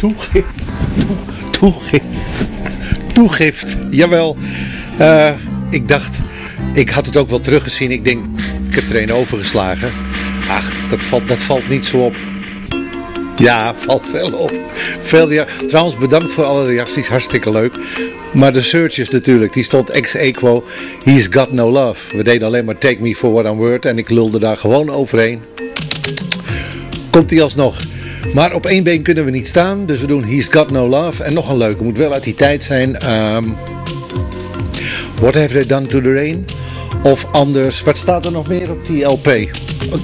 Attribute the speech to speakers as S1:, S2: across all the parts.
S1: Toegift. Toegift. Toegift. Jawel. Eh, ik dacht, ik had het ook wel teruggezien. Ik denk, ik heb er een overgeslagen. Ach, dat valt, dat valt niet zo op. Ja, valt wel op. Veel Trouwens, bedankt voor alle reacties. Hartstikke leuk. Maar de searches natuurlijk. Die stond ex-equo. He's got no love. We deden alleen maar take me for what I'm worth. En ik lulde daar gewoon overheen. Komt hij alsnog. Maar op één been kunnen we niet staan, dus we doen He's Got No Love. En nog een leuke, moet wel uit die tijd zijn. Ehm, What Have They Done To The Rain? Of anders, wat staat er nog meer op die LP?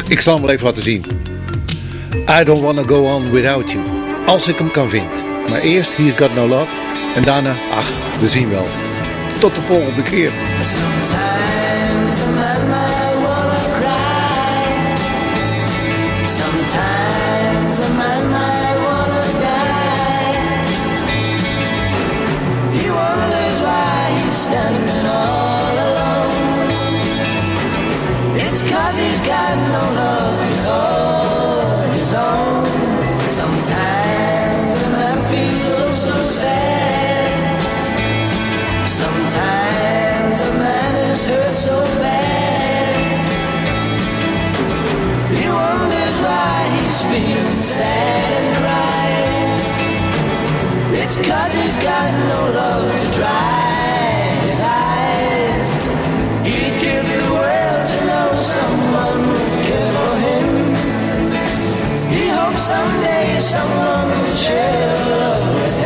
S1: Ik zal hem wel even laten zien. I Don't Wanna Go On Without You. Als ik hem kan vinden. Maar eerst He's Got No Love. En daarna, ach, we zien wel. Tot de volgende keer. standing all alone. It's cause he's got no love to call his own. Sometimes a man feels oh so sad. Sometimes a man is hurt so bad. He wonders why he's feeling sad and cries. It's cause he's got no love to drive. hope someday someone will share love with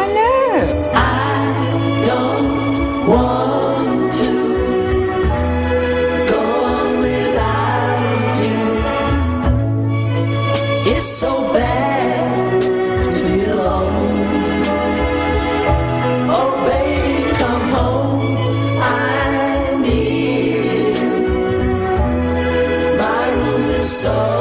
S2: soul.